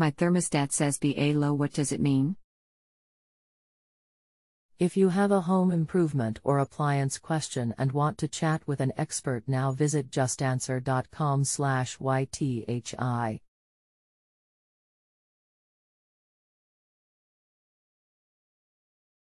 My thermostat says BA low. What does it mean? If you have a home improvement or appliance question and want to chat with an expert now visit justanswer.com slash YTHI.